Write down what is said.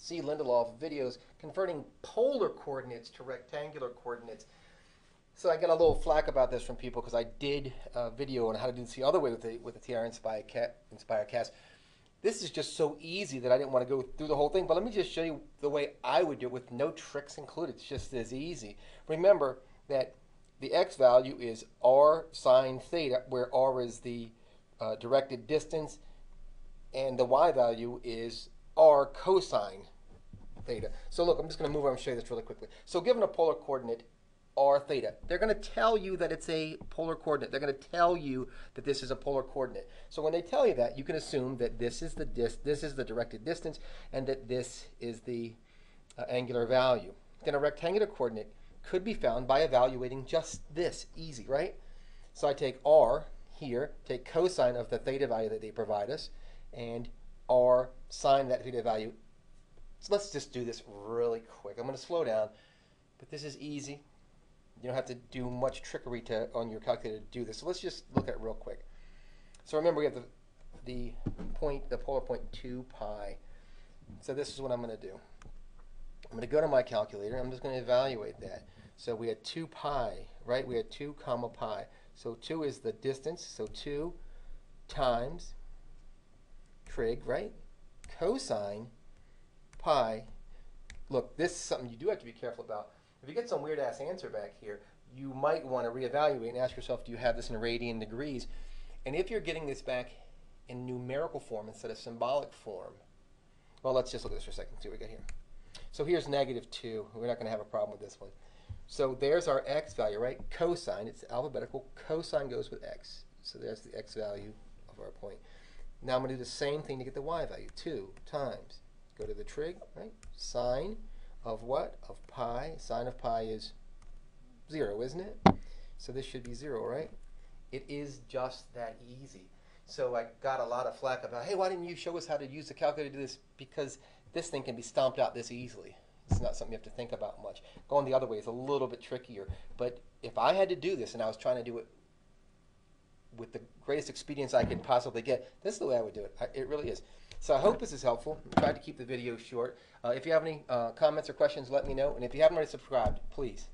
C. Lindelof videos converting polar coordinates to rectangular coordinates. So I got a little flack about this from people because I did a video on how to do this the other way with the with the TR Inspire, Nspire CAS. This is just so easy that I didn't want to go through the whole thing. But let me just show you the way I would do it with no tricks included. It's just as easy. Remember that the x value is r sine theta, where r is the uh, directed distance, and the y value is r cosine theta. So look, I'm just going to move over and show you this really quickly. So given a polar coordinate r theta, they're going to tell you that it's a polar coordinate. They're going to tell you that this is a polar coordinate. So when they tell you that, you can assume that this is the dis this is the directed distance, and that this is the uh, angular value. Then a rectangular coordinate could be found by evaluating just this. Easy, right? So I take r here, take cosine of the theta value that they provide us, and r sine that theta value. So let's just do this really quick. I'm going to slow down, but this is easy. You don't have to do much trickery to on your calculator to do this. So let's just look at it real quick. So remember we have the the point, the polar point 2 pi. So this is what I'm going to do. I'm going to go to my calculator. I'm just going to evaluate that. So we had 2 pi, right? We had 2 comma pi. So 2 is the distance. So 2 times trig, right? Cosine pi. Look, this is something you do have to be careful about. If you get some weird ass answer back here, you might want to reevaluate and ask yourself, do you have this in radian degrees? And if you're getting this back in numerical form instead of symbolic form, well, let's just look at this for a second, see what we got here. So here's negative 2. We're not going to have a problem with this one. So there's our x value, right? Cosine, it's alphabetical. Cosine goes with x. So there's the x value of our point. Now I'm going to do the same thing to get the y value. 2 times. Go to the trig, right? Sine of what? Of pi. Sine of pi is 0, isn't it? So this should be 0, right? It is just that easy. So I got a lot of flack about, hey, why didn't you show us how to use the calculator to do this? Because this thing can be stomped out this easily. It's not something you have to think about much. Going the other way is a little bit trickier. But if I had to do this and I was trying to do it with the greatest expedience I could possibly get, this is the way I would do it. I, it really is. So I hope this is helpful. I tried to keep the video short. Uh, if you have any uh, comments or questions, let me know. And if you haven't already subscribed, please